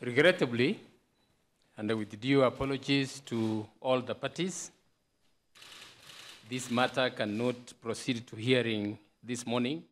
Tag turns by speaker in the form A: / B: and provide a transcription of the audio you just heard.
A: Regrettably, and with due apologies to all the parties, this matter cannot proceed to hearing this morning.